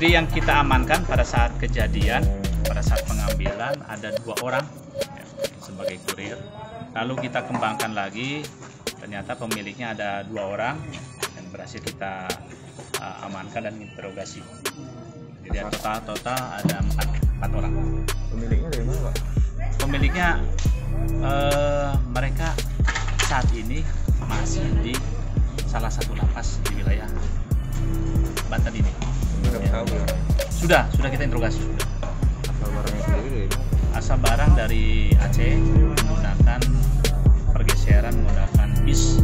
kita amankan pada saat kejadian, pada saat pengambilan ada dua orang ya, sebagai kurir. Lalu kita kembangkan lagi, ternyata pemiliknya ada dua orang dan berhasil kita uh, amankan dan interogasi. Jadi total total ada empat, empat orang. Pemiliknya dari mana pak? Pemiliknya eh, mereka saat ini masih di salah satu lapas di wilayah Sudah, sudah kita interogasi sudah. Asal barangnya sendiri? Asal barang dari Aceh menggunakan pergeseran menggunakan bis